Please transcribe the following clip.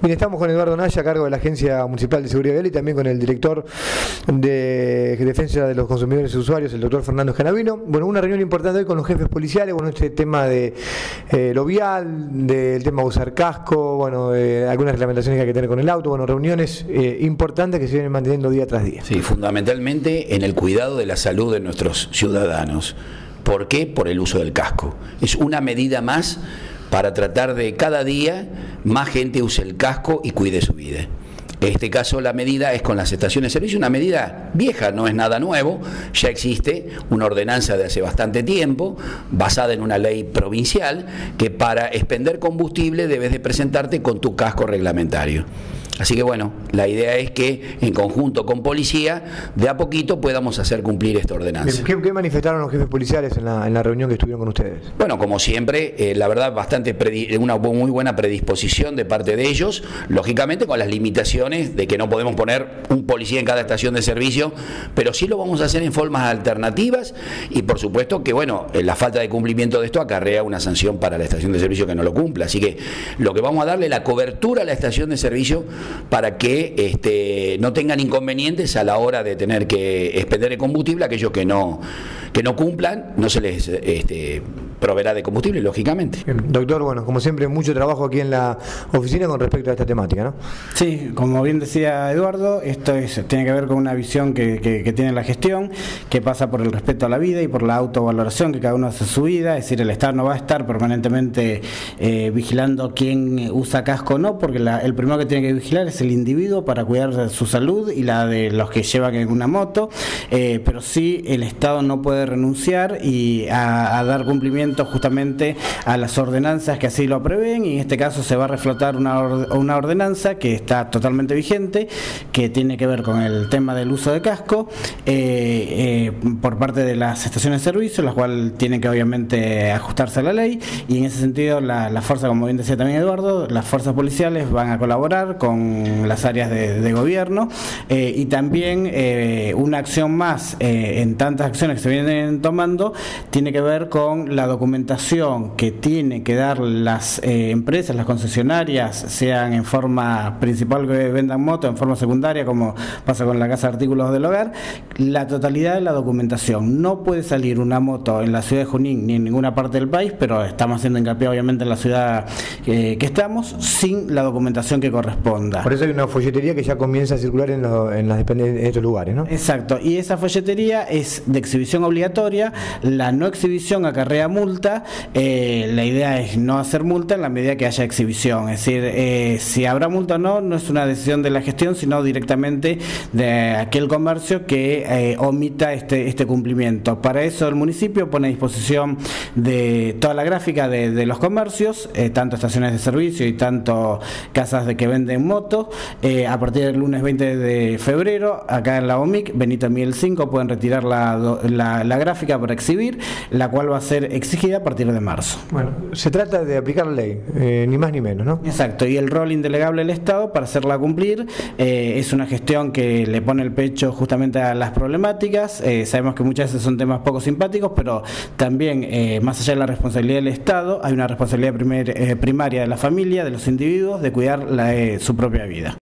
Bien, estamos con Eduardo Naya, a cargo de la Agencia Municipal de Seguridad Vial y también con el director de Defensa de los Consumidores y Usuarios, el doctor Fernando Genavino. Bueno, una reunión importante hoy con los jefes policiales, bueno, este tema de eh, lo vial, del tema de usar casco, bueno, algunas reglamentaciones que hay que tener con el auto, bueno, reuniones eh, importantes que se vienen manteniendo día tras día. Sí, fundamentalmente en el cuidado de la salud de nuestros ciudadanos. ¿Por qué? Por el uso del casco. Es una medida más para tratar de cada día más gente use el casco y cuide su vida. En este caso la medida es con las estaciones de servicio, una medida vieja, no es nada nuevo, ya existe una ordenanza de hace bastante tiempo, basada en una ley provincial, que para expender combustible debes de presentarte con tu casco reglamentario. Así que bueno, la idea es que en conjunto con policía, de a poquito podamos hacer cumplir esta ordenanza. ¿Qué, qué manifestaron los jefes policiales en la, en la, reunión que estuvieron con ustedes? Bueno, como siempre, eh, la verdad, bastante una muy buena predisposición de parte de ellos, lógicamente con las limitaciones de que no podemos poner un policía en cada estación de servicio, pero sí lo vamos a hacer en formas alternativas y por supuesto que, bueno, eh, la falta de cumplimiento de esto acarrea una sanción para la estación de servicio que no lo cumpla. Así que lo que vamos a darle la cobertura a la estación de servicio para que este, no tengan inconvenientes a la hora de tener que expender el combustible, aquellos que no, que no cumplan, no se les este, proveerá de combustible, lógicamente. Doctor, bueno, como siempre, mucho trabajo aquí en la oficina con respecto a esta temática, ¿no? Sí, como bien decía Eduardo, esto es, tiene que ver con una visión que, que, tiene la gestión, que pasa por el respeto a la vida y por la autovaloración que cada uno hace su vida, es decir, el Estado no va a estar permanentemente eh, vigilando quién usa casco o no, porque la, el primero que tiene que vigilar es el individuo para cuidar su salud y la de los que llevan en una moto, eh, pero sí el Estado no puede renunciar y a, a dar cumplimiento justamente a las ordenanzas que así lo prevén y en este caso se va a reflotar una, una ordenanza que está totalmente vigente, que tiene que ver con el tema del uso de casco eh, eh, por parte de las estaciones de servicio, las cuales tienen que obviamente ajustarse a la ley y en ese sentido la, la fuerza, como bien decía también Eduardo, las fuerzas policiales van a colaborar con las áreas de, gobierno eh, y también una acción más en tantas acciones que se vienen tomando tiene que ver con la documentación que tienen que dar las eh, empresas, las concesionarias, sean en forma principal que vendan moto, en forma secundaria, como pasa con la casa de artículos del hogar, la totalidad de la documentación. No puede salir una moto en la ciudad de Junín ni en ninguna parte del país, pero estamos haciendo hincapié obviamente en la ciudad eh, que estamos, sin la documentación que corresponda. Por eso hay una folletería que ya comienza a circular en, lo, en las en estos lugares, ¿no? Exacto, y esa folletería es de exhibición obligatoria, la no exhibición acarrea multa eh, la idea es no hacer multa en la medida que haya exhibición. Es decir, eh, si habrá multa o no, no es una decisión de la gestión, sino directamente de aquel comercio que eh, omita este, este cumplimiento. Para eso el municipio pone a disposición de toda la gráfica de, los comercios, tanto estaciones de servicio y tanto casas de que venden motos. a partir del lunes 20 de febrero, acá en la OMIC, Benito Miguel 5, pueden retirar la, la, la gráfica para exhibir, la cual va a ser exigida a partir de marzo. Bueno, se trata de aplicar la ley, eh, ni más ni menos, ¿no? Exacto, y el rol indelegable del Estado para hacerla cumplir eh, es una gestión que le pone el pecho justamente a las problemáticas. Eh, sabemos que muchas veces son temas poco simpáticos, pero también, más allá de la responsabilidad del Estado, hay una responsabilidad primer, primaria de la familia, de los individuos, de cuidar la, su propia vida.